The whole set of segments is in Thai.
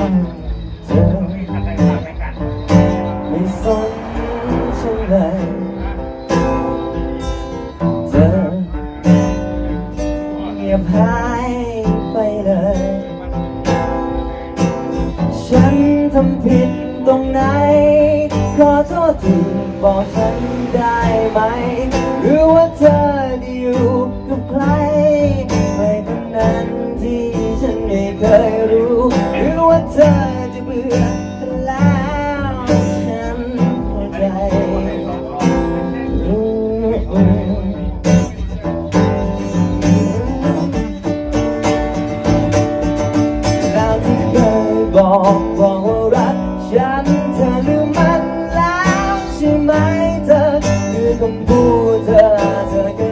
เธอไม่สนฉันเลยเธอเงียบหายไปเลย ฉันทำผิดตรงไหน ขอโทษทีบอกฉันได้ไหม หรือว่าเธอได้อยู่กับใคร ไม่คนนั้นที่ฉันไม่เคย บื่อแล้วฉันเข้าใจอืมอืมแล้วที่เคยบอกบอกว่ารักฉันเธอลืมมันแล้วใช่ไหมเธอคือคำพูดเธอเธอ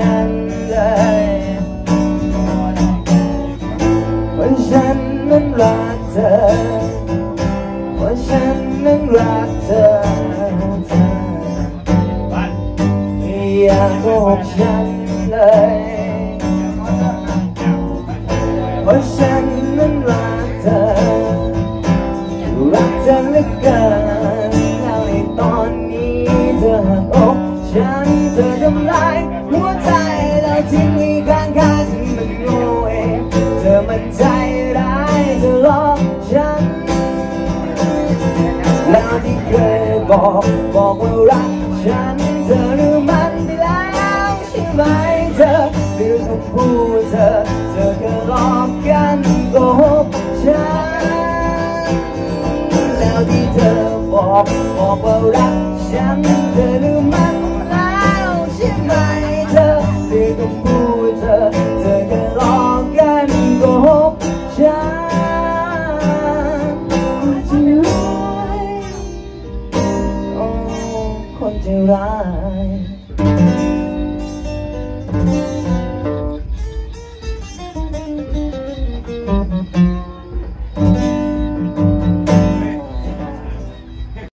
นั้นเลยเพราะฉันนั้นรักเธอเพราะฉันนั้นรักเธอเธออย่าโกหกฉันเลยเพราะฉันนั้นรักเธอรักเธอเหลือเกิน บอกบอกว่ารักฉันเธอรู้มันไปแล้วใช่ไหมเธอลืมคำพูดเธอเธอก็หลอกกันโกหกฉันแล้วที่เธอบอกบอกว่ารักฉันเธอรู้ do I?